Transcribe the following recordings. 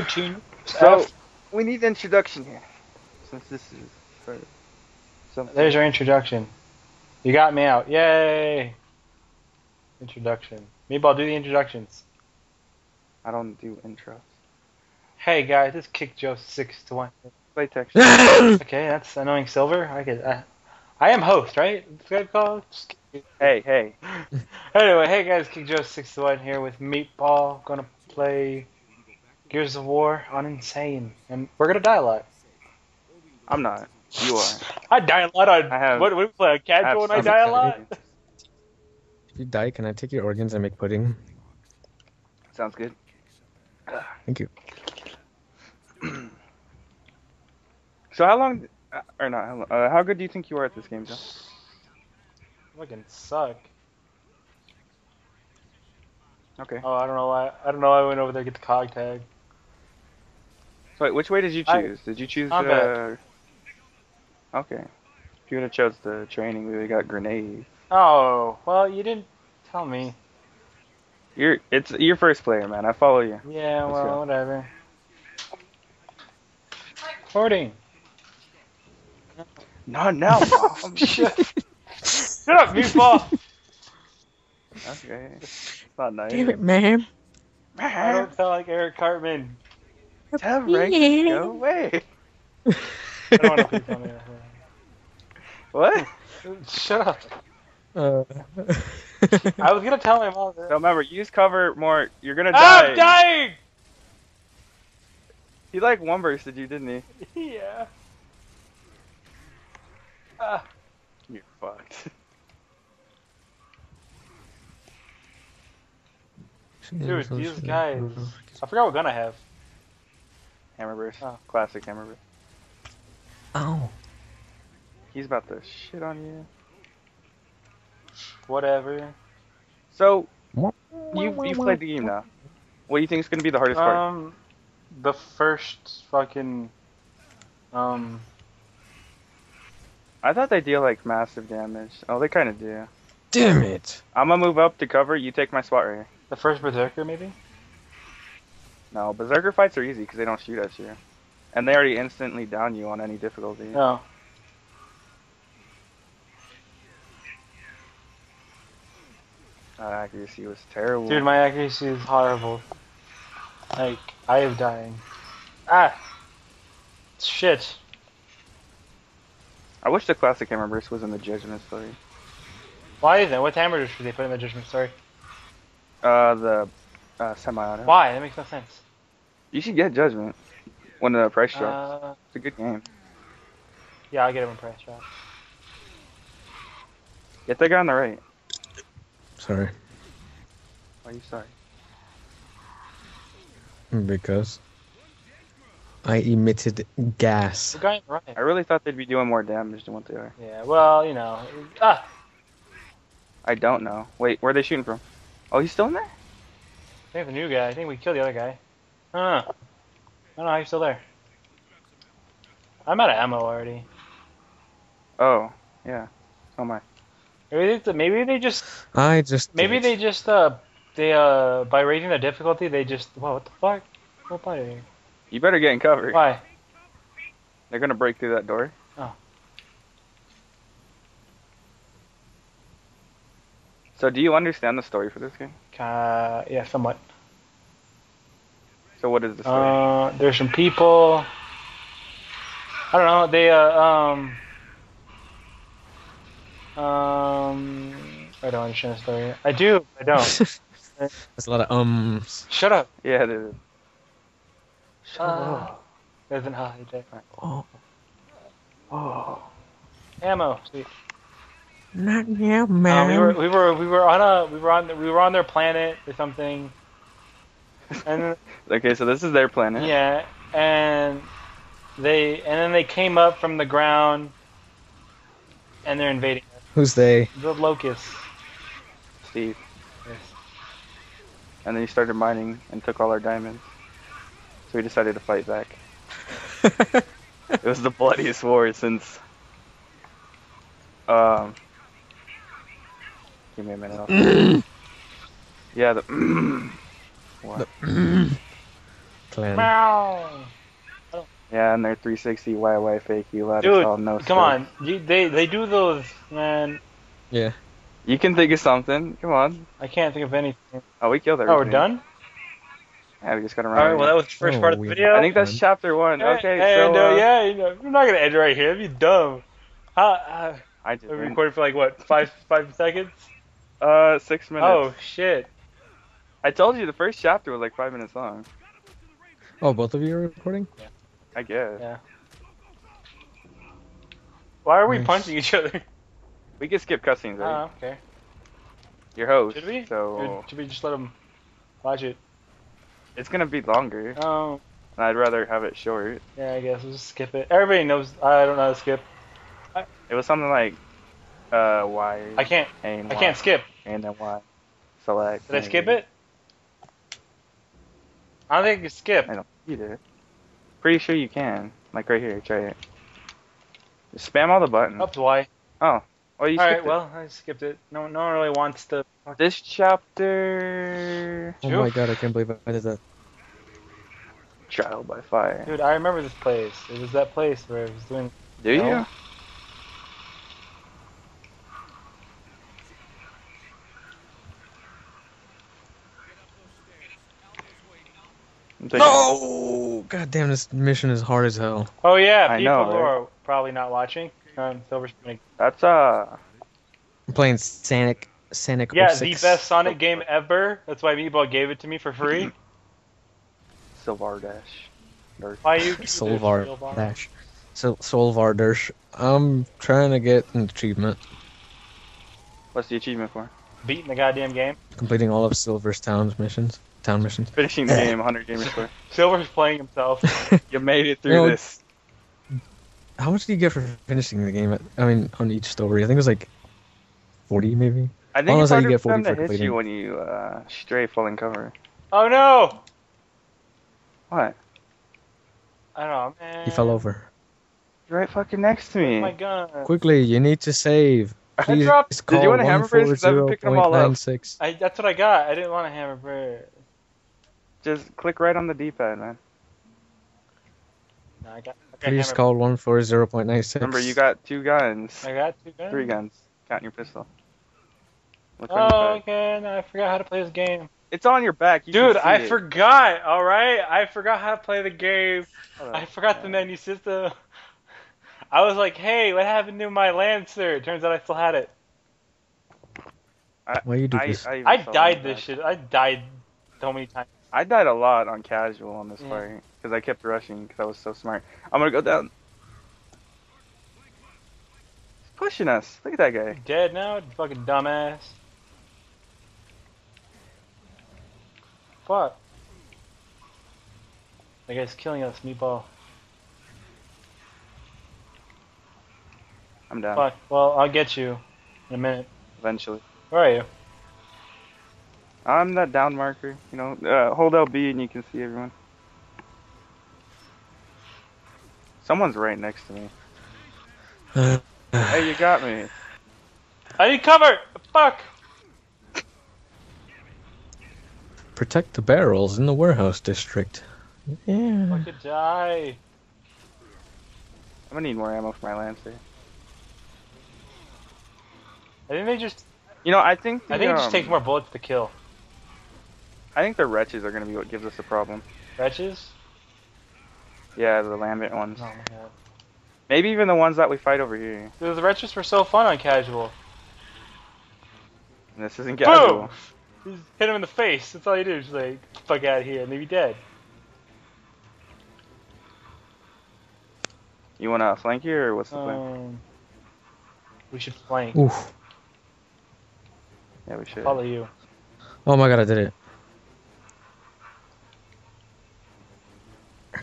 13. So F. we need introduction here, since this is for something. There's your introduction. You got me out. Yay! Introduction. Meatball, do the introductions. I don't do intros. Hey guys, this Kick Joe six to one. Play text. Okay, that's annoying silver. I get. Uh, I am host, right? That's what I call it? Just hey, hey. Anyway, hey guys, Kick Joe six to one here with Meatball. Gonna play Gears of War on Insane, and we're gonna die a lot. I'm not. You are. I die a lot on. I have- what? What do we play? Casual, and I have die a lot. If you die, can I take your organs and make pudding? Sounds good. Thank you. So how long, uh, or not? How, long- uh, how good do you think you are at this game, Joe? Fucking suck. Okay. Oh, I don't know why. I don't know why I went over there to get the cog tag. So wait, which way did you I- choose? did you choose I'm the? Okay. If you would have chose the training, we would have got grenades. Oh, well, you didn't tell me. You're it's your first player, man. I follow you. Yeah, Let's well, go. whatever. Recording. Not now, mom. Oh, Shut Shut up, meatball. okay. It's not nice. Damn it, man. I don't sound like Eric Cartman. Tell Rick, go away. I don't want to people on there. What? Shut up. Uh, I was gonna tell my mom. So That. remember, use cover more. You're gonna die. I'm dying. He like one bursted you, didn't he? Yeah. Ah. You're fucked. Dude, these guys. I forgot what gun I have. Hammer burst. Oh. Classic hammer burst. Ow. He's about to shit on you. Whatever. So you you played the game now. What do you think is gonna be the hardest part? Um, the first fucking. Um, I thought they deal like massive damage. Oh, they kind of do. Damn it. I'm gonna move up to cover. You take my spot right here. the first berserker maybe. No, berserker fights are easy because they don't shoot at you, and they already instantly down you on any difficulty. No. That accuracy was terrible. Dude, my accuracy is horrible. Like, I am dying. Ah! Shit. I wish the classic hammer burst was in the judgment story. Why isn't it? What hammer should they put in the judgment story? Uh, the uh, semi-auto. Why? That makes no sense. You should get judgment when the price drops. Uh, It's a good game. yeah, I'll get him a price drop. Get that guy on the right. Sorry. Why are you sorry? Because I emitted gas. The guy on the I really thought they'd be doing more damage than what they are. Yeah, well, you know. Ah! I don't know. Wait, where are they shooting from? Oh, he's still in there? I think the new guy. I think we killed the other guy. I don't know. I don't know how he's still there. I'm out of ammo already. Oh, yeah. Oh my. Maybe they, maybe they just I just. maybe did. they just uh they uh by raising the difficulty they just whoa what the fuck what body You better get in cover. why They're gonna break through that door. Oh. So do you understand the story for this game? uh yeah somewhat So what is the story? uh there's some people. I don't know. They uh um um I don't understand the story. I do I don't. There's a lot of ums. shut up. Yeah, dude. uh, there's an high there Oh, oh. Ammo sweet. Not now, Um, man. we were we were we were on a we were on we were on their planet or something, and Okay, so this is their planet. yeah, and they and then they came up from the ground, and they're invading us. Who's they? the locusts. Steve. Yes. And then he started mining and took all our diamonds. So we decided to fight back. It was the bloodiest war since. Um. Give me a minute. I'll- yeah, the. what? clan. Meow. Yeah, and they're 360 YY fake. You let us all Dude, know. come on. You, they they do those, man. Yeah. You can think of something. Come on. I can't think of anything. Oh, we killed everything. Oh, we're done. Yeah, we just gotta run. All right. Well, that was the first Oh, part of the video. I think that's chapter one. Okay, and, so uh, uh, yeah, you know, we're not gonna end right here. That'd be dumb. How? Uh, I we did. recorded for like what five five seconds? Uh, six minutes. Oh shit! I told you the first chapter was like five minutes long. Oh, both of you are recording? I guess. Yeah. Why are we Nice. punching each other? We can skip cutscenes, right? Oh, okay. Your host. Should we? So Or should we just let them watch it? it's gonna be longer. Oh, and I'd rather have it short. yeah. I guess we'll just skip it. Everybody knows. I don't know how to skip. It was something like uh Y. I can't. and I Y, can't skip. And then Y. Select. Did I skip it? I don't think you skip. I don't either. Pretty sure you can. Like right here, try it. Just spam all the buttons. Up to Y. Oh, well you All skipped right. Well, I skipped it. No, no one really wants to. This chapter. Oh True. my god, I can't believe I did that. Trial by fire. Dude, I remember this place. It was that place where I was doing. Do you? No. No! God damn, this mission is hard as hell. Oh yeah, I people know, who right? are probably not watching. Um, Silver's gonna- That's uh. I'm playing Sonic. Sonic Yeah, 06. the best Sonic game ever. That's why Meatball gave it to me for free. Silvar Dash. Or- Why you? Solvar Solvar? Dash. So Solvar Dash. I'm trying to get an achievement. What's the achievement for? Beating the goddamn game. Completing all of Silver's town's missions. Town missions. Finishing the game, 100 gamers score. Silver's playing himself. You made it through You know, this. How much do you get for finishing the game? At, I mean, on each story. I think it was like 40 maybe. I think Well, it's that's how you harder get for them 40 to for hit you when you uh, stray falling cover. oh no! What? I don't know, man. He fell over. You're right fucking next to me. Oh my god. Quickly, you need to save. I dropped. Did you want a hammer first? Because I've been picking them all up. I, that's what I got. I didn't want a hammer bird. Just click right on the D-pad, man. No, I got. I got Please hammer. call 140.96. Remember, you got two guns, I got two guns. three guns, counting your pistol. Look Oh, back. okay. No, I forgot how to play this game. It's on your back. You Dude, I it. forgot. All right, I forgot how to play the game. Hold I on. forgot the menu system. I was like, "Hey, what happened to my Lancer?" Turns out I still had it. Why you do I, this? I, even I died that. this shit. I died so many times. I died a lot on casual on this fight because I kept rushing because I was so smart. I'm gonna go down. He's pushing us. Look at that guy. Dead now, fucking dumbass. Fuck. That guy's killing us, meatball. I'm down. Fuck. Well, I'll get you in a minute. Eventually. Where are you? I'm that down marker. You know, uh, hold LB and you can see everyone. Someone's right next to me. Hey, you got me. I need cover. Fuck. Protect the barrels in the warehouse district. Yeah. Fucking die. I'm gonna need more ammo for my Lancer. I think they just. You know, I think the, I think it just um, takes more bullets to kill. I think the wretches are gonna be what gives us a problem. Wretches. Yeah, the lambent ones. Oh my god. Maybe even the ones that we fight over here. Dude, the wretches were so fun on casual. And this isn't casual. Boom! Just hit him in the face. That's all you do. Just like, fuck out of here, and they'd be dead. You wanna flank here or what's the plan? Um, we should flank. Oof. Yeah, we should. Follow you. Oh my god, I did it.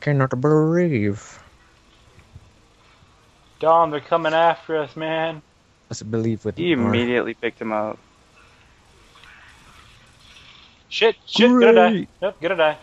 Cannot believe. Dom, they're coming after us, man. Let's believe with He the R. immediately picked him up. Shit, shit, gonna die. Great. Yep, gonna die.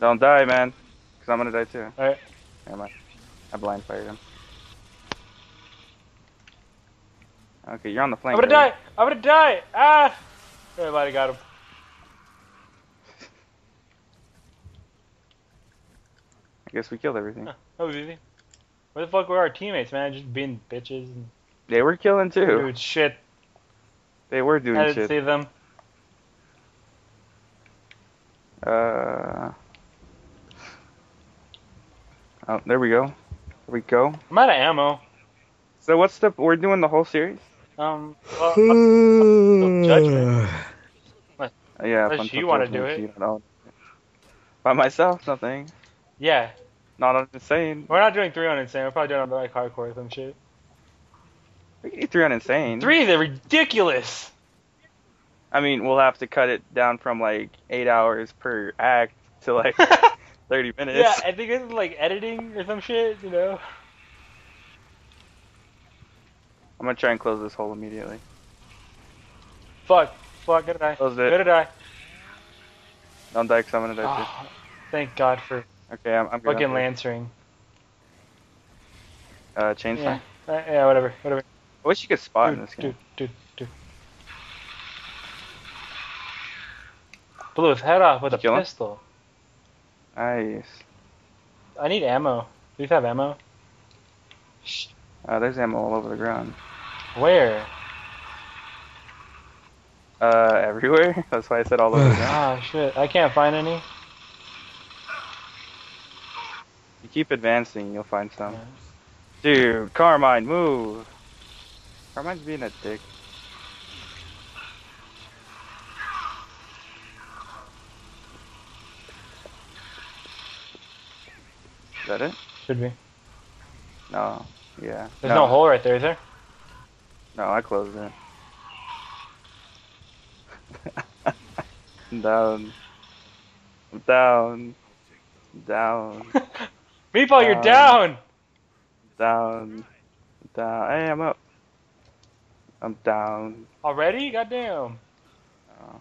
Don't die, man. Cause I'm gonna die too. Alright. Never mind. I blind fired him. Okay, you're on the flank. I'm gonna right? die! I'm gonna die! Ah! Everybody got him. Guess we killed everything. Huh, that was easy. Where the fuck were our teammates, man? Just being bitches and They were killing too. doing shit. They were doing I didn't shit. see them. Uh. Oh, there we go. There we go. I'm out of ammo. So what's the? We're doing the whole series. Um, well, judgment. Uh, yeah. Unless you wanna do it. you don't know. By myself, nothing. yeah, Not on insane. we're not doing three on insane. We're probably doing on the like hardcore or some shit. We can do three on insane. Three, they're ridiculous. I mean, we'll have to cut it down from like eight hours per act to like thirty minutes. yeah, I think it's like editing or some shit. You know. I'm gonna try and close this hole immediately. Fuck, fuck, gonna die. Closed it. Gonna die. Don't die 'cause I'm gonna die Oh, thank God for too. Okay, I'm, I'm good. fucking lancering. Uh, chainsaw. Yeah, uh, yeah, whatever, whatever. I wish you could spot in this game. dude, dude, dude. Blew his head off with a Did you kill him? pistol. Nice. I need ammo. Do you have ammo? Uh, there's ammo all over the ground. Where? Uh, everywhere. That's why I said all over the ground. Ah, shit. I can't find any. You keep advancing, you'll find some. Dude, Carmine, move. Carmine's being a dick. Is that it? Should be. No. Yeah. There's no, hole right there, is there? No, I closed it. I'm down. I'm down. Down. Meatball, you're down! Down. Down. Hey, I'm up. I'm down. Already? Goddamn. Oh.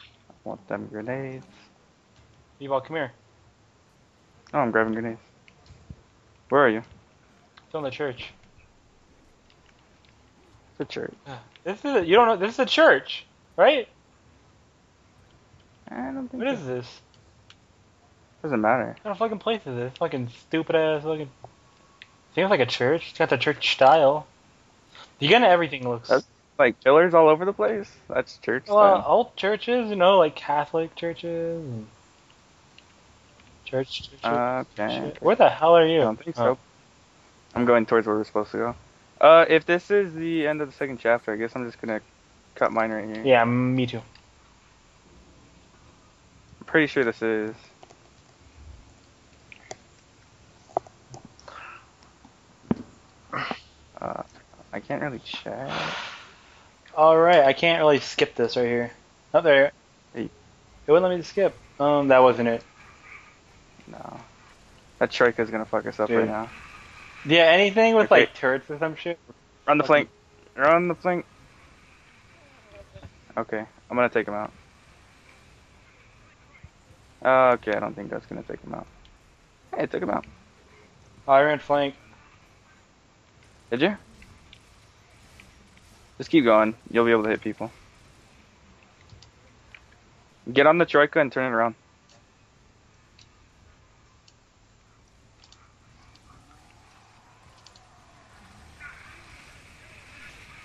I want them grenades. Meatball, come here. Oh, I'm grabbing grenades. Where are you? It's on the church. The church. This is a, you don't know. This is a church, right? I don't think What it is this? Doesn't matter. What fucking place is this? Fucking stupid ass fucking. Seems like a church. It's got the church style. You get everything looks. That's- Like pillars all over the place. That's church. well, style. old churches, you know, like Catholic churches and church. churches, okay. shit. Where the hell are you? I don't think Oh. so. I'm going towards where we're supposed to go. Uh, if this is the end of the second chapter, I guess I'm just gonna cut mine right here. Yeah, me too. I'm pretty sure this is. Uh, I can't really check. All right, I can't really skip this right here. Oh, there. Hey. It wouldn't let me skip. Um, that wasn't it. No. That Troika's gonna fuck us up Dude. right now. Yeah, anything with Okay. like turrets or some shit. Run the flank. Run the flank. Okay, I'm gonna take him out. Uh, okay, I don't think that's gonna take him out. Hey, it took him out. I ran flank. Did you? Just keep going. You'll be able to hit people. Get on the Troika and turn it around.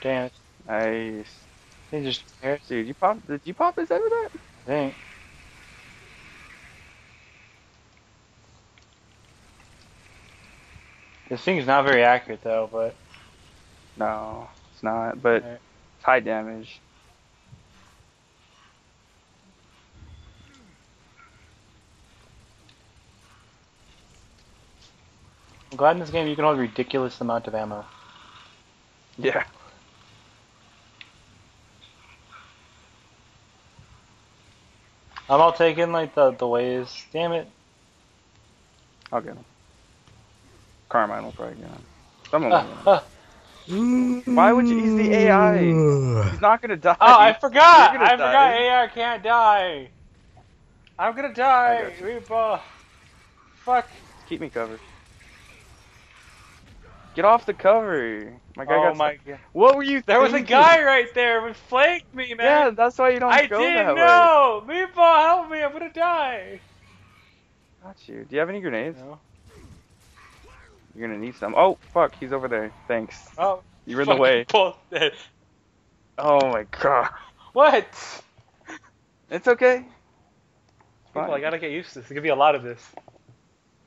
Damn it. Nice. They just. Dude, you pop did you pop his head with that? Dang. This thing's not very accurate though, but No, it's not, but Alright. it's high damage. I'm glad in this game you can hold a ridiculous amount of ammo. Yeah. I'm all taking like the the ways. Damn it. I'll get him. Carmine will probably get him. Someone will get him. Why would you- he's the AI. He's not gonna die. Oh, I forgot. You're gonna I forgot. die. AR can't die. I'm gonna die. got you. Fuck. Keep me covered. Get off the cover. My guy oh got my god. What were you There was a guy right there who flanked me, man. Yeah, that's why you don't I go didn't that way. know. Meatball, help me! I'm gonna die. Got you. Do you have any grenades? No. You're gonna need some. Oh fuck, he's over there. Thanks. Oh, You're in the way. Oh my god. What? It's okay. It's People. I gotta get used to this. There's gonna be a lot of this.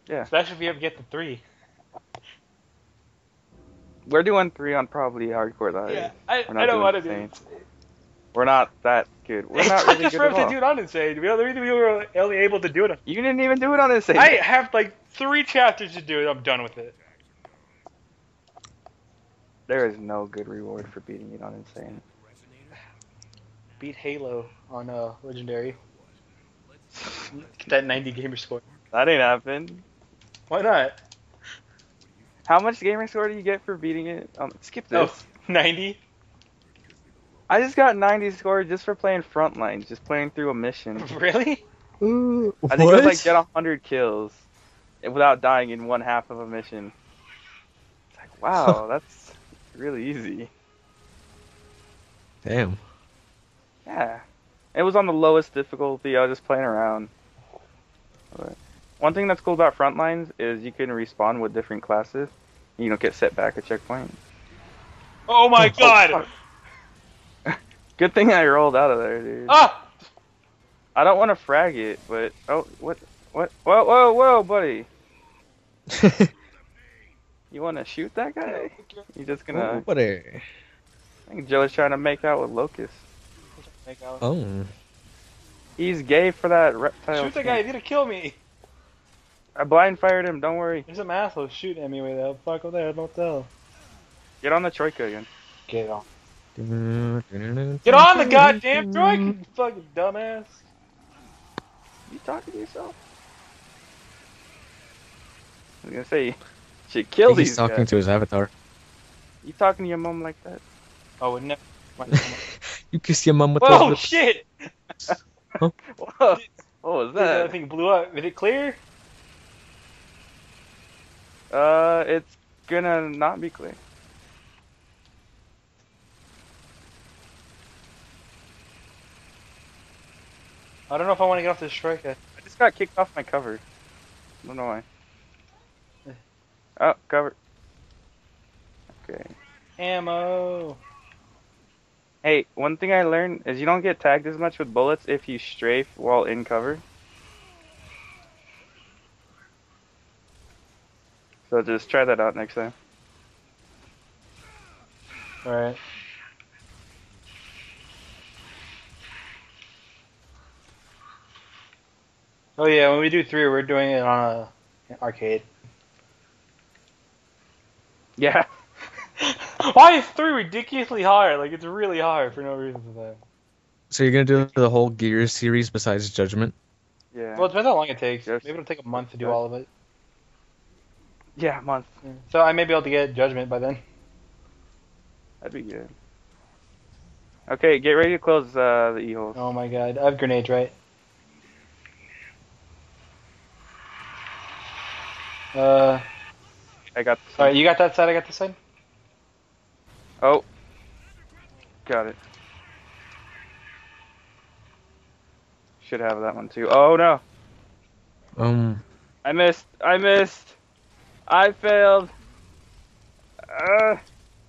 Yeah. Especially if you ever get the three. We're doing three on probably hardcore live. Yeah, I, I don't want to do it. We're not that good. We're It's not not really just good for at him to do it on Insane. The reason we were only able to do it. You didn't even do it on insane. I have like three chapters to do it. I'm done with it. There is no good reward for beating it on insane. Beat Halo on uh, Legendary. Get that 90 gamer score. That ain't happened. Why not? How much gamer score do you get for beating it? Um, skip this. Oh, 90? I just got 90 score just for playing Frontlines, just playing through a mission. Really? Ooh, I think it was what? like get 100 kills without dying in one half of a mission. It's like, wow, that's really easy. Damn. Yeah. It was on the lowest difficulty. I was just playing around. But one thing that's cool about Frontlines is you can respawn with different classes. You don't get set back a checkpoint. Oh my Oh, god! fuck. Good thing I rolled out of there, dude. Ah! I don't want to frag it, but oh, what, what, whoa, whoa, whoa, buddy! You want to shoot that guy? You just gonna? oh, buddy. I think Joe's trying to make out with Locust. Oh. He's gay for that reptile. Shoot the guy, he's gonna kill me! I blind fired him. Don't worry. There's some asshole shooting at me with that fuck over there, don't tell. Get on the troika again. Get on. Get Get on the goddamn truck, you fucking dumbass! You talking to yourself? I was gonna say, you should kill He's talking guys. to his avatar. You talking to your mom like that? Oh, no. you kiss your mom with Whoa, those lips. shit! Whoa, what was Dude, that that? thing blew up. Is it clear? Uh, it's gonna not be clear. I don't know if I want to get off this strike. I just got kicked off my cover. I don't know why. Oh, cover. Okay. Ammo. Hey, one thing I learned is you don't get tagged as much with bullets if you strafe while in cover. So just try that out next time. Alright. Oh yeah, when we do three, we're doing it on a arcade. Yeah. Why is three ridiculously hard? Like it's really hard for no reason for that. So you're gonna do the whole Gears series besides Judgment? Yeah. Well, it depends how long it takes. Yes. Maybe it'll take a month to do Right. all of it. yeah, month. So I may be able to get Judgment by then. That'd be good. Okay, get ready to close uh, the e-holes. Oh my god, I have grenades, right? Uh, I got this. alright, you got that side, I got this side? Oh. Got it. Should have that one too. Oh no. Um, I missed. I missed. I failed. Uh,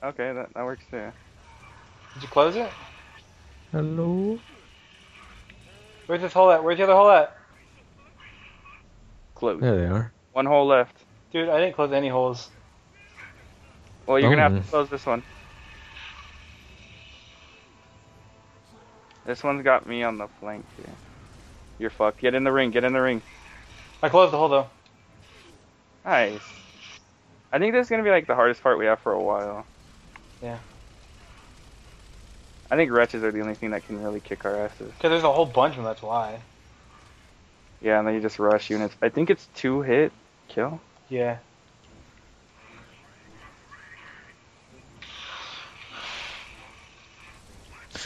okay, that, that works too. Did you close it? hello. Where's this hole at? Where's the other hole at? Close. There they are. One hole left. Dude, I didn't close any holes. Well, you're gonna Oh. have to close this one. This one's got me on the flank here. You're fucked. Get in the ring. Get in the ring. I closed the hole though. Nice. I think this is gonna be like the hardest part we have for a while. Yeah. I think wretches are the only thing that can really kick our asses. Because there's a whole bunch of them, that's why. Yeah, and then you just rush units. I think it's two hit kill. Yeah.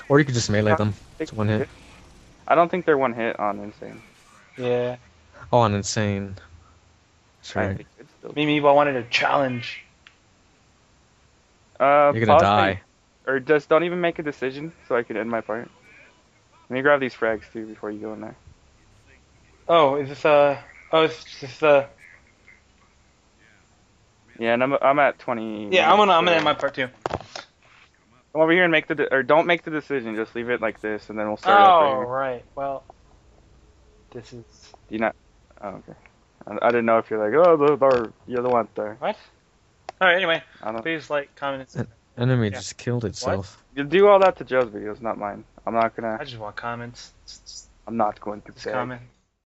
Or you could just melee them. It's one hit. I don't think they're one hit on insane. Yeah. Oh, on insane. That's I right. think it's still- Maybe I wanted a challenge. Uh, You're gonna die. my- or just don't even make a decision so I can end my part. Let me grab these frags too before you go in there. Oh, is this uh Oh, if, if the Yeah, and I'm I'm at 20. yeah, I'm gonna I'm gonna end my part too. Come over here and make the de- or don't make the decision. Just leave it like this, and then we'll start Oh up right right. Well, this is Do you not? Oh, okay. I, I didn't know if you're like, oh, the, the, you're the one there. what? All right. Anyway, I don't. please like, comment. and- Enemy Yeah. just killed itself. You do all that to Joe's videos, not mine. I'm not gonna. I just want comments. I'm not going to just say. comment.